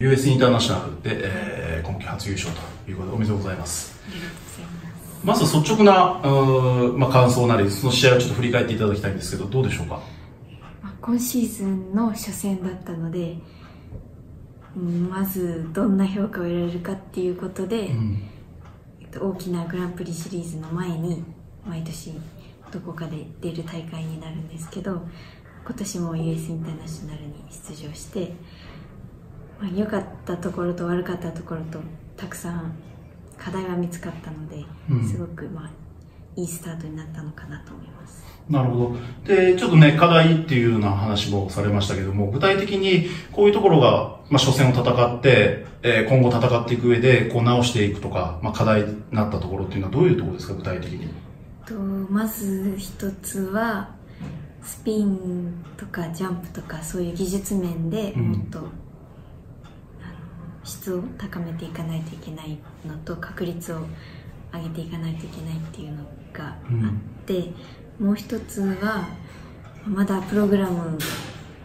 US インターナショナルで、えー、今季初優勝ということでおめでとうございます。まず率直な、まあ、感想なりその試合をちょっと振り返っていただきたいんですけどどうでしょうか？まあ今シーズンの初戦だったのでうんまずどんな評価を得られるかっていうことで、うん。えっと、大きなグランプリシリーズの前に毎年どこかで出る大会になるんですけど今年も US インターナショナルに出場して、まあ、良かったところと悪かったところとたくさん課題は見つかったので、うんすごく、まあ、いいスタートになったのかなと思います。なるほど。で、ちょっとね、課題っていうような話もされましたけども、具体的にこういうところが、まあ、初戦を戦って、えー今後戦っていく上で、こう直していくとか、まあ、課題になったところっていうのはどういうところですか、具体的に。とまず一つはスピンとかジャンプとかそういう技術面でうんもっと、あの質を高めていかないといけないのと確率を上げていかないといけないっていうのがあって、もう一つはまだプログラム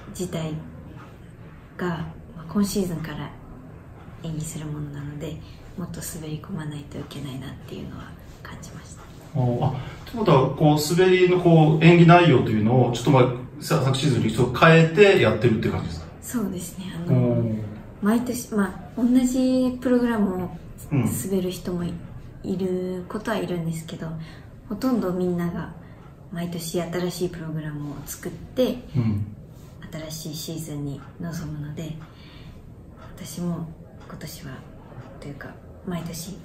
自体がまあ今シーズンから演技するものなのでもっと滑り込まないといけないなっていうのは感じました。おあ、ということは、こう、滑りのこう、演技内容というのを、ちょっとまあ、さ昨シーズンに変えてやってるって感じですか？そうですねあおのー毎年まあ同じプログラムをうん滑る人もいいることはいるんですけどほとんどみんなが毎年新しいプログラムを作ってうん。新しいシーズンに臨むので私も今年はというか毎年違う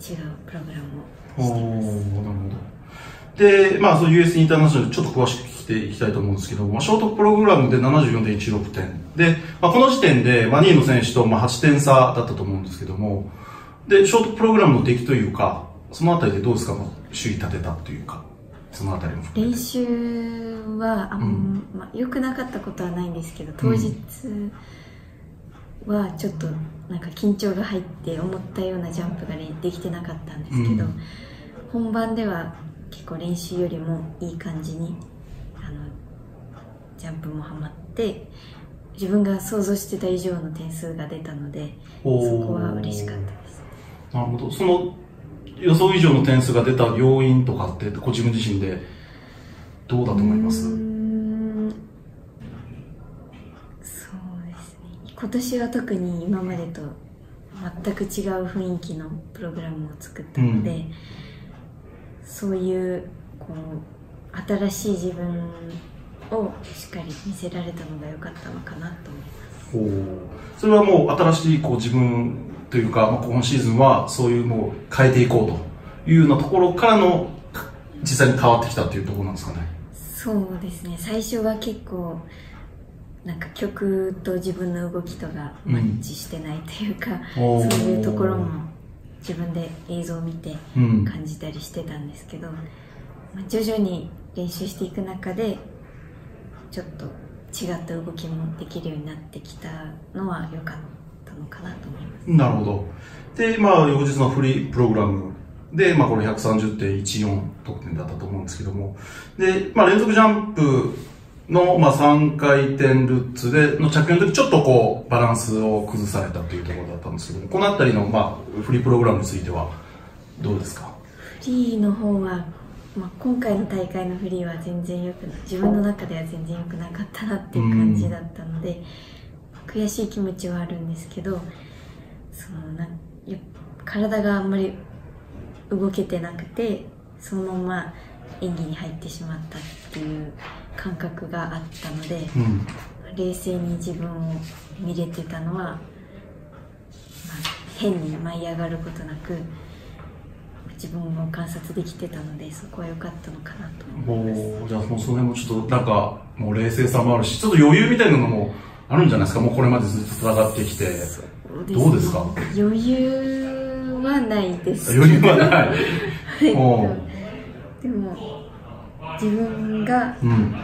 プログラムおをしていますーなるほど。で、まあ、そう US インターナショナルちょっと詳しく聞いていきたいと思うんですけど、まあ、ショートプログラムで74.16点。で、まあ、この時点で、まあ、2位の選手と、まあ、8点差だったと思うんですけども、で、ショートプログラムの出来というか、そのあたりでどうですか、まあ、首位立てたというか、そのあたりも含めて。練習はあん、うんまあ、良くなかったことはないんですけど当日はちょっとなんか緊張が入って思ったようなジャンプがねできてなかったんですけど、うん本番では結構練習よりもいい感じにジャンプもはまって自分が想像してた以上の点数が出たのでそこは嬉しかったです。なるほど。その予想以上の点数が出た要因とかって、ご自分自身でどうだと思います？そうですね。今年は特に今までと全く違う雰囲気のプログラムを作ったので、うん。そういうこう新しい自分をしっかり見せられたのが良かったのかなと思います。それはもう新しいこう自分というか、まあ、今シーズンはそういうもう変えていこうというようなところからの実際に変わってきたっていうところなんですかね。そうですね。最初は結構なんか曲と自分の動きとがマッチしてないというか、おー。そういうところも自分で映像を見てうん。感じたりしてたんですけど、まあ徐々に練習していく中でちょっと違った動きもできるようになってきたのは良かったのかなと思います。なるほど。で、まあ、翌日のフリープログラムで、まあ、これ130.14得点だったと思うんですけども、で、まあ、連続ジャンプの、まあ、3回転ルッツでの着用の時、ちょっとこう、バランスを崩されたというところだったんですけども、このあたりの、まあ、フリープログラムについては、どうですか？フリーの方は、まあ、今回の大会のフリーは全然良くな自分の中では全然良くなかったなっていう感じだったので、悔しい気持ちはあるんですけどそのなや体があんまり動けてなくてそのまま演技に入ってしまったっていう感覚があったので、うん。冷静に自分を見れてたのは、まあ、変に舞い上がることなく自分を観察できてたのでそこは良かったのかなと思います。もう、じゃあもうその辺もちょっとなんか、もう冷静さもあるし、ちょっと余裕みたいなのもあるんじゃないですか？もうこれまでずっと戦ってきて。どうですか？余裕はないです。余裕はない。えっでも自分がうん。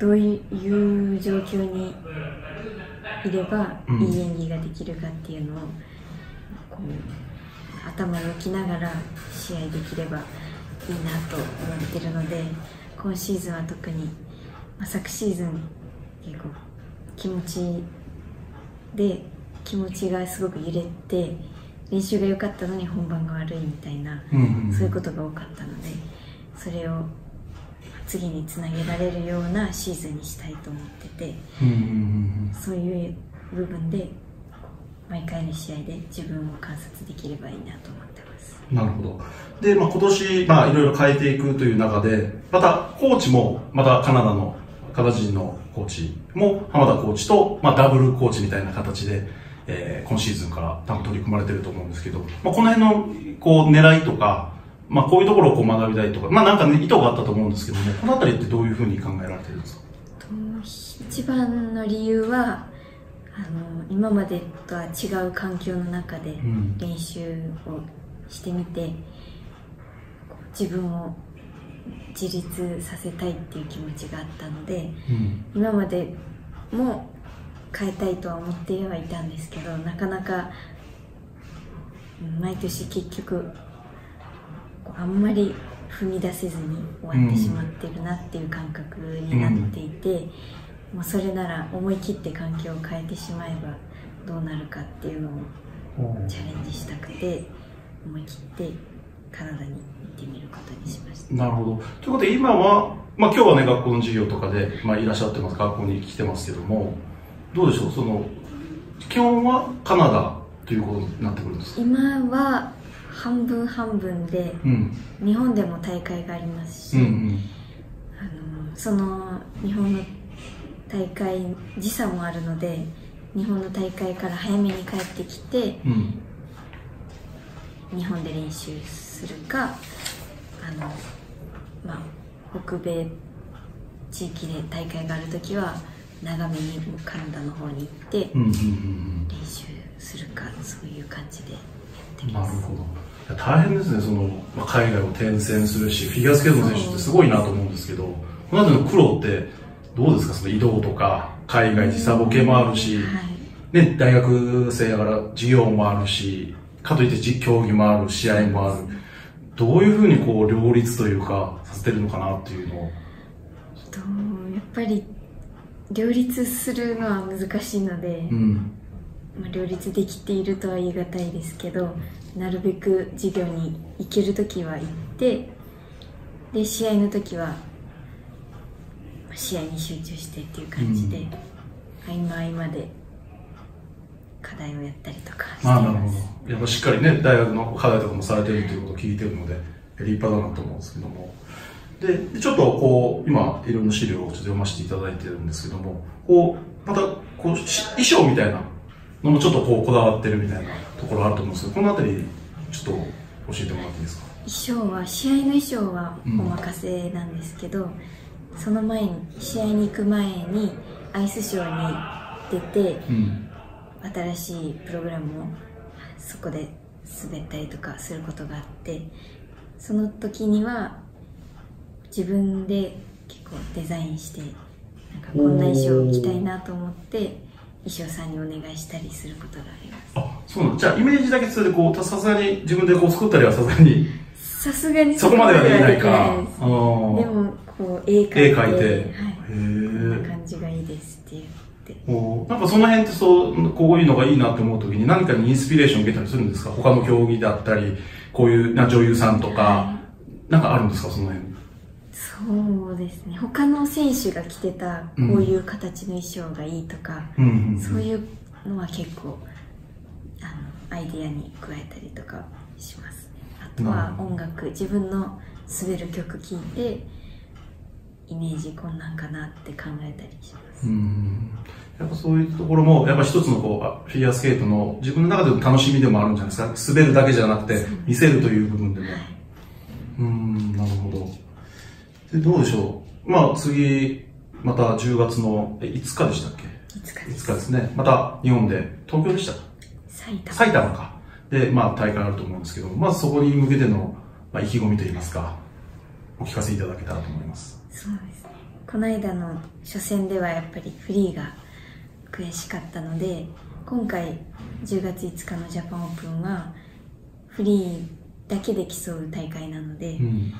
どういう状況にいればうん。いい演技ができるかっていうのをこう頭に置きながら試合できればいいなと思ってるので今シーズンは特に、まあ、昨シーズン結構気持ちで気持ちがすごく揺れて練習が良かったのに本番が悪いみたいな、うんうんそういうことが多かったのでそれを次につなげられるようなシーズンにしたいと思っててうんうんうん。そういう部分で毎回の試合で自分を観察できればいいなと思ってます。なるほど。で、まあ、今年、まあ、いろいろ変えていくという中で、また、コーチも、またカナダの、カナダ人のコーチも、浜田コーチと、まあ、ダブルコーチみたいな形で、えー今シーズンから多分取り組まれてると思うんですけど、まあ、この辺の、こう、狙いとか、まあ、こういうところをこう学びたいとか、まあ、なんかね、意図があったと思うんですけども、このあたりってどういうふうに考えられてるんですか？と一番の理由はあの今までとは違う環境の中でん練習をしてみて、こう自分を自立させたいっていう気持ちがあったのでうん。今までも変えたいとは思ってはいたんですけどなかなかうん毎年結局あんまり踏み出せずに終わってしまってるなっていう感覚になっていて、もうそれなら思い切って環境を変えてしまえばどうなるかっていうのをチャレンジしたくて思い切ってカナダに行ってみることにしました。なるほど。ということで、今は、まあ今日はね、学校の授業とかで、まあいらっしゃってます、学校に来てますけども、どうでしょう、その、基本はカナダということになってくるんですか？今は半分半分でうん。日本でも大会がありますし、うんうん。あのその日本の大会時差もあるので日本の大会から早めに帰ってきてうん。日本で練習するかあの、まあ、北米地域で大会がある時は長めにカナダの方に行って練習するかそういう感じでやってます。るほど。大変ですね、その、まあ、海外を転戦するし、フィギュアスケートの選手ってすごいなと思うんですけど、この後の苦労ってどうですか、その移動とか、海外時差ボケもあるし、はいね、大学生だから授業もあるし、かといって実競技もある、試合もある。どういうふうにこう両立というか、させてるのかなっていうのを。とやっぱり両立するのは難しいので、うん。まあ、両立できているとは言い難いですけどなるべく授業に行ける時は行ってで試合の時はまあ試合に集中してっていう感じで、うん合間合間で課題をやったりとかしていまあなるほど。やっぱしっかりね、大学の課題とかもされてるということを聞いてるので、立派だなと思うんですけども。で、ちょっとこう、今、いろんな資料をちょっと読ませていただいてるんですけども、こう、また、こう、し衣装みたいなのもちょっとこう、こだわってるみたいなところあると思うんですけど、このあたり、ちょっと教えてもらっていいですか？衣装は試合の衣装はお任せなんですけど、その前に試合に行く前にアイスショーに出てうん。新しいプログラムをそこで滑ったりとかすることがあってその時には自分で結構デザインしてなんかこんな衣装を着たいなと思って衣装さんにお願いしたりすることがありますあ、そうなんじゃあ、イメージだけそれでこう、さすがに自分でこう作ったりはさすがに、さすがにそこまではできないでか。でもこう絵描いて絵描いて。はい、へこんなえ。感じがいいですって言って。こうなんかその辺ってそう、こういうのがいいなって思うときに何かにインスピレーションを受けたりするんですか？他の競技だったり、こういうな女優さんとか、はなんかあるんですか？その辺。そうですね。他の選手が着てたこういう形の衣装がいいとか、うんそういうのは結構あのアイディアに加えたりとかしますあとは音楽自分の滑る曲聴いてイメージこんなんかなって考えたりします、うんやっぱそういうところも、やっぱ一つのこうあフィギュアスケートの自分の中での楽しみでもあるんじゃないですか。滑るだけじゃなくて、見せるという部分でも。はい、うん、なるほど。で、どうでしょう。まあ次、また10月のえ5日でしたっけ？いつかで ?5 す日ですね。また日本で、東京でしたか？埼玉埼玉か。で、まあ大会あると思うんですけど、まずそこに向けての、まあ、意気込みといいますか、お聞かせいただけたらと思います。そうですねこの間の初戦ではやっぱりフリーが悔しかったので今回10月5日のジャパンオープンはフリーだけで競う大会なので、うん。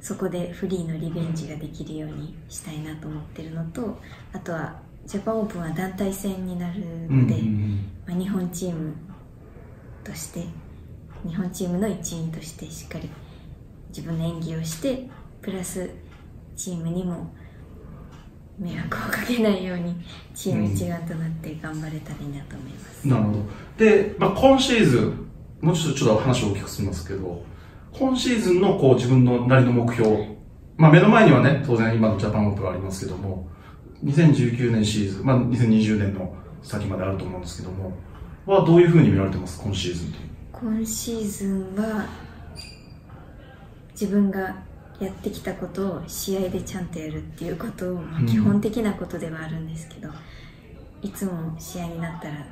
そこでフリーのリベンジができるようにしたいなと思ってるのとあとはジャパンオープンは団体戦になるうんので、うんまあ、日本チームとして日本チームの一員としてしっかり自分の演技をしてプラスチームにも迷惑をかけないようにチーム一丸となって頑張れたらいいなと思います、なるほど。で、まあ、今シーズン、もうちょっとちょっと話を大きく進みますけど、今シーズンのこう自分のなりの目標、まあ、目の前にはね、当然今のジャパンオープンがありますけども、2019年シーズン、まあ、2020年の先まであると思うんですけども、はどういうふうに見られてます、今シーズン。今シーズンは自分がやってきたことを試合でちゃんとやるっていうことを、まあ基本的なことではあるんですけど、いつも試合になったら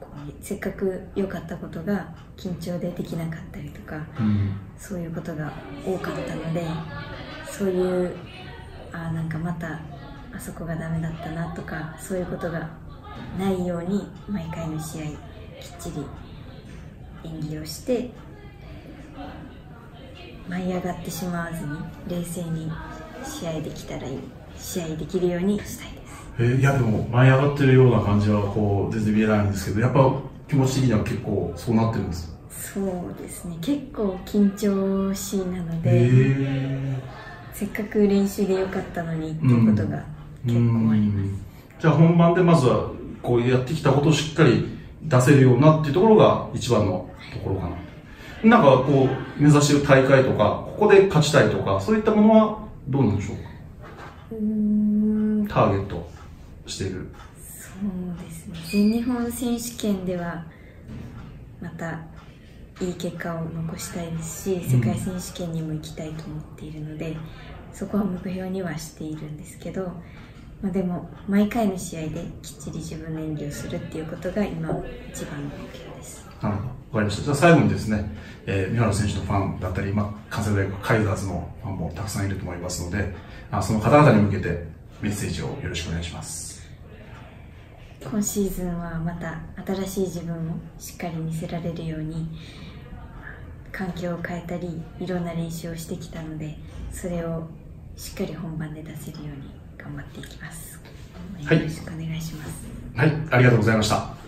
こうせっかく良かったことが緊張でできなかったりとかうん。そういうことが多かったのでそういうあなんかまたあそこがダメだったなとかそういうことがないように毎回の試合きっちり演技をして舞い上がってしまわずに冷静に試合できたらいい試合できるようにしたいです。えーいやでも舞い上がってるような感じはこう全然見えないんですけどやっぱ気持ち的には結構そうなってるんですそうですね。結構緊張しいなのへで、えせっかく練習で良かったのにっていうことが結構あります、じゃあ本番でまずはこうやってきたことをしっかり出せるようなっていうところが一番のところかななんかこう目指してる大会とかここで勝ちたいとかそういったものはどうなんでしょうか？うーん。ターゲットしている。そうですね。全日本選手権ではまたいい結果を残したいですし世界選手権にも行きたいと思っているので、そこは目標にはしているんですけど、まあ、でも毎回の試合できっちり自分の演技をするっていうことが今一番の目標ですなるほど。わかりました。じゃあ最後にですね、えー、三原選手のファンだったり、まあ、関西大学カイザーズのファンもたくさんいると思いますので、あその方々に向けてメッセージをよろしくお願いします。今シーズンはまた新しい自分をしっかり見せられるように環境を変えたりいろんな練習をしてきたのでそれをしっかり本番で出せるように頑張っていきます、はいよろしくお願いしますはい、ありがとうございました。